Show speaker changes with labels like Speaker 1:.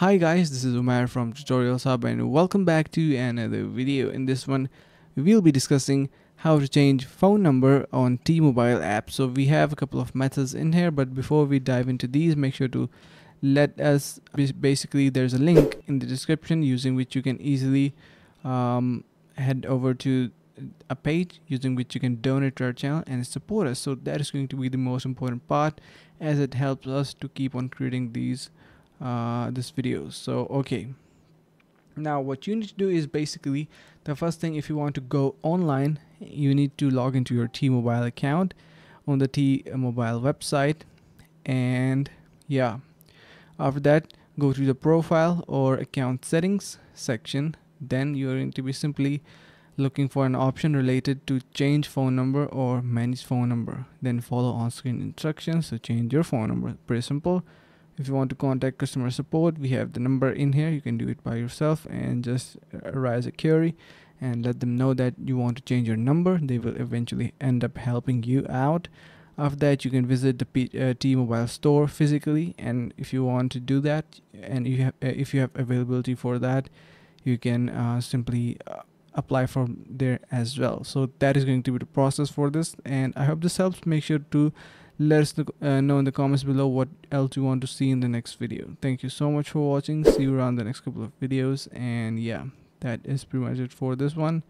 Speaker 1: Hi guys, this is Umar from Tutorials Hub and welcome back to another video. In this one, we will be discussing how to change phone number on T-Mobile app. So we have a couple of methods in here, but before we dive into these, make sure to let us, basically there's a link in the description using which you can easily um, head over to a page using which you can donate to our channel and support us. So that is going to be the most important part as it helps us to keep on creating these uh, this video. So okay. Now what you need to do is basically the first thing if you want to go online you need to log into your T-Mobile account on the T-Mobile website. And yeah. After that go to the profile or account settings section. Then you're going to be simply looking for an option related to change phone number or manage phone number. Then follow on-screen instructions to change your phone number. Pretty simple if you want to contact customer support we have the number in here. You can do it by yourself and just raise a query and let them know that you want to change your number. They will eventually end up helping you out. After that you can visit the P- uh, T-Mobile store physically. And if you want to do that and you have uh, if you have availability for that you can uh, simply uh, apply from there as well. So that is going to be the process for this. And i hope this helps. Make sure to let us uh, know in the comments below what else you want to see in the next video. Thank you so much for watching. See you around the next couple of videos. And yeah that is pretty much it for this one